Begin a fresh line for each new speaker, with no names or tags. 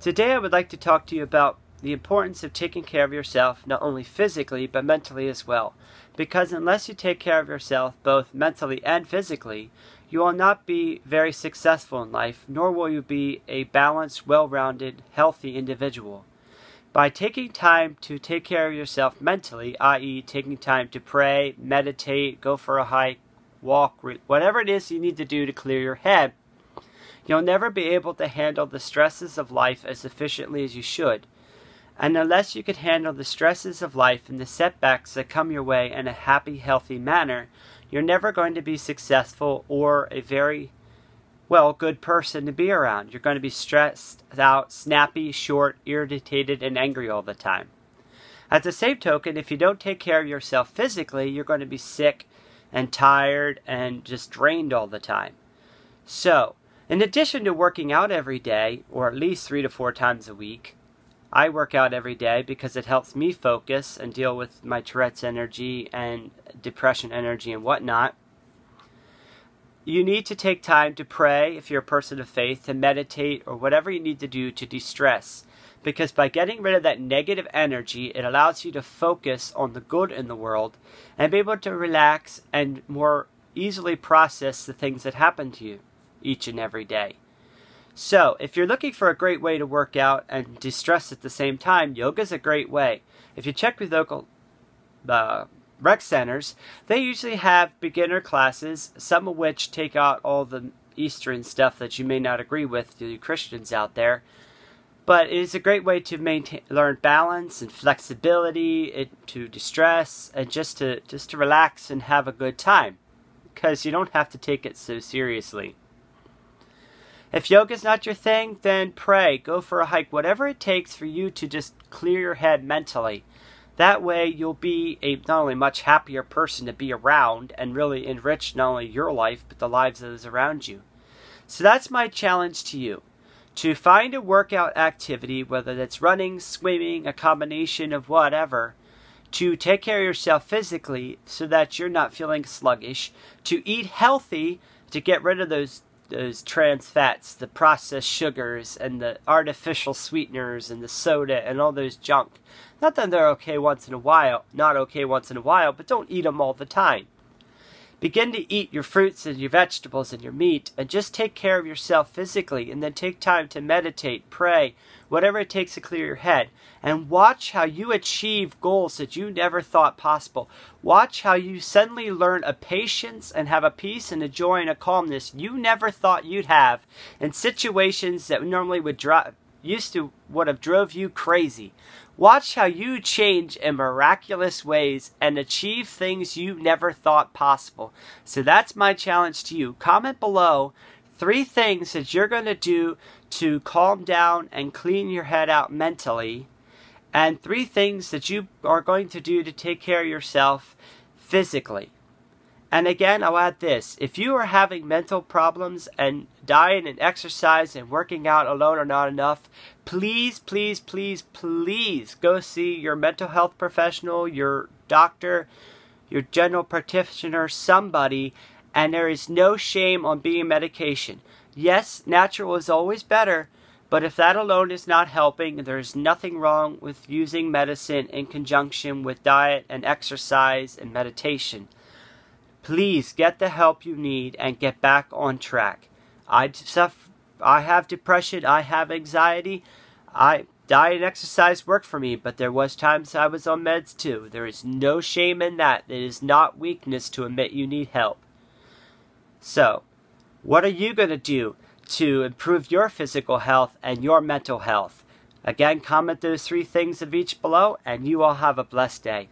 Today I would like to talk to you about the importance of taking care of yourself not only physically but mentally as well. Because unless you take care of yourself both mentally and physically, you will not be very successful in life, nor will you be a balanced, well rounded, healthy individual. By taking time to take care of yourself mentally, i.e., taking time to pray, meditate, go for a hike, walk, whatever it is you need to do to clear your head, You'll never be able to handle the stresses of life as efficiently as you should. And unless you can handle the stresses of life and the setbacks that come your way in a happy, healthy manner, you're never going to be successful or a very, well, good person to be around. You're going to be stressed out, snappy, short, irritated, and angry all the time. At the same token, if you don't take care of yourself physically, you're going to be sick and tired and just drained all the time. So, in addition to working out every day, or at least three to four times a week, I work out every day because it helps me focus and deal with my Tourette's energy and depression energy and whatnot. You need to take time to pray if you're a person of faith, to meditate, or whatever you need to do to de stress. Because by getting rid of that negative energy, it allows you to focus on the good in the world and be able to relax and more easily process the things that happen to you each and every day. So, if you're looking for a great way to work out and de-stress at the same time, yoga is a great way. If you check with local uh, rec centers, they usually have beginner classes, some of which take out all the Eastern stuff that you may not agree with, to you Christians out there. But it is a great way to maintain, learn balance and flexibility, it, to distress, and just to just to relax and have a good time, because you don't have to take it so seriously. If yoga's not your thing, then pray, go for a hike, whatever it takes for you to just clear your head mentally. That way, you'll be a not only much happier person to be around and really enrich not only your life, but the lives of those around you. So that's my challenge to you to find a workout activity, whether that's running, swimming, a combination of whatever, to take care of yourself physically so that you're not feeling sluggish, to eat healthy, to get rid of those those trans fats, the processed sugars, and the artificial sweeteners, and the soda, and all those junk. Not that they're okay once in a while, not okay once in a while, but don't eat them all the time. Begin to eat your fruits and your vegetables and your meat, and just take care of yourself physically, and then take time to meditate, pray, whatever it takes to clear your head, and watch how you achieve goals that you never thought possible. Watch how you suddenly learn a patience and have a peace and a joy and a calmness you never thought you'd have in situations that normally would drive used to would have drove you crazy. Watch how you change in miraculous ways and achieve things you never thought possible. So that's my challenge to you. Comment below three things that you're going to do to calm down and clean your head out mentally, and three things that you are going to do to take care of yourself physically. And again, I'll add this. If you are having mental problems and diet and exercise and working out alone are not enough, please, please, please, please go see your mental health professional, your doctor, your general practitioner, somebody, and there is no shame on being medication. Yes, natural is always better, but if that alone is not helping, there is nothing wrong with using medicine in conjunction with diet and exercise and meditation. Please get the help you need and get back on track. I suffer, I have depression, I have anxiety. I diet and exercise work for me, but there was times I was on meds too. There is no shame in that. It is not weakness to admit you need help. So, what are you going to do to improve your physical health and your mental health? Again, comment those three things of each below, and you all have a blessed day.